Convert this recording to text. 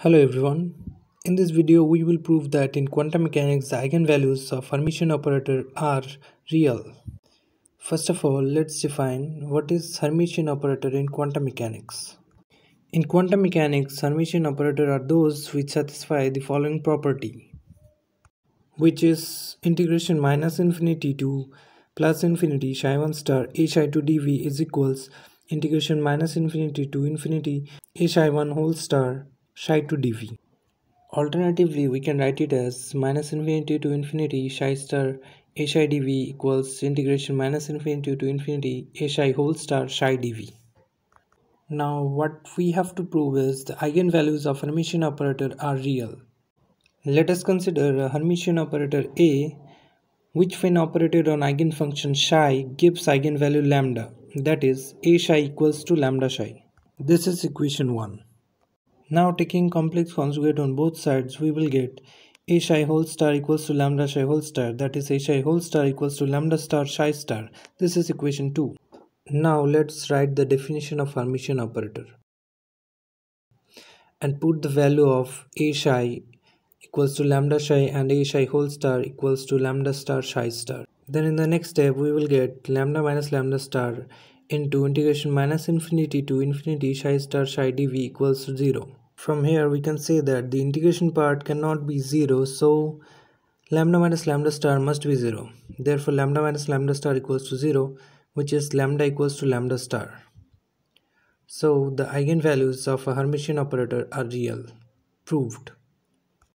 Hello everyone. In this video we will prove that in quantum mechanics the eigenvalues of Hermitian operator are real. First of all let's define what is Hermitian operator in quantum mechanics. In quantum mechanics Hermitian operator are those which satisfy the following property which is integration minus infinity to plus infinity psi 1 star a psi 2 dv is equals integration minus infinity to infinity a psi 1 whole star psi to dv. Alternatively, we can write it as minus infinity to infinity psi star psi dv equals integration minus infinity to infinity psi whole star psi dv. Now what we have to prove is the eigenvalues of Hermitian operator are real. Let us consider a Hermitian operator A which when operated on eigenfunction psi gives eigenvalue lambda that is a psi equals to lambda psi. This is equation 1. Now taking complex conjugate on both sides we will get a psi whole star equals to lambda psi whole star that is a psi whole star equals to lambda star psi star. This is equation 2. Now let's write the definition of Hermitian operator and put the value of a psi equals to lambda psi and a psi whole star equals to lambda star psi star. Then in the next step we will get lambda minus lambda star into integration minus infinity to infinity psi star psi dv equals to 0. From here we can say that the integration part cannot be 0 so lambda minus lambda star must be 0. Therefore lambda minus lambda star equals to 0 which is lambda equals to lambda star. So the eigenvalues of a Hermitian operator are real. Proved.